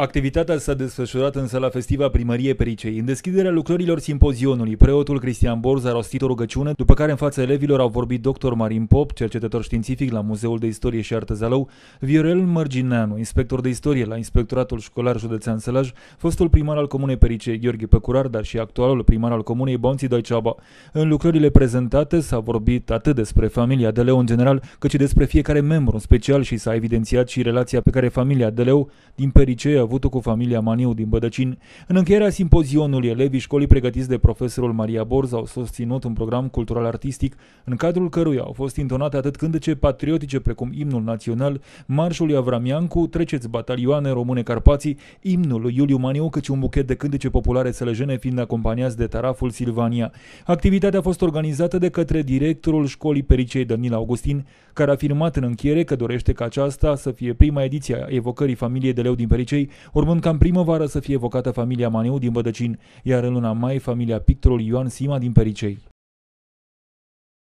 Activitatea s-a desfășurat în sala festivă a primăriei Pericei. În deschiderea lucrărilor simpozionului, preotul Cristian Borz a rostit o rugăciune, după care în fața elevilor au vorbit dr. Marin Pop, cercetător științific la Muzeul de Istorie și Artă Zalău, Viorel Mărgineanu, inspector de istorie la Inspectoratul Școlar Județean Sălaj, fostul primar al Comunei Pericei Gheorghe Păcurar, dar și actualul primar al Comunei Bonții Doiceaba. În lucrările prezentate s-a vorbit atât despre familia Deleu în general, cât și despre fiecare membru în special și s-a evidențiat și relația pe care familia Deleu din Pericei avut-o cu familia Maniu din Bădăcin. În încheierea simpozionului, elevii școlii pregătiți de profesorul Maria Borz au susținut un program cultural-artistic în cadrul căruia au fost intonate atât cântece patriotice precum imnul național, marșul lui Avramiancu, treceți batalioane române Carpații, imnul lui Iuliu Maniu, cât și un buchet de cântece populare sălăjene fiind acompaniați de taraful Silvania. Activitatea a fost organizată de către directorul școlii Pericei Danila Augustin, care a afirmat în încheiere că dorește ca aceasta să fie prima ediție a evocării familiei de leu din Pericei, urmând ca în primăvară să fie evocată familia Maneu din Bădăcin, iar în luna mai familia pictorului Ioan Sima din Pericei.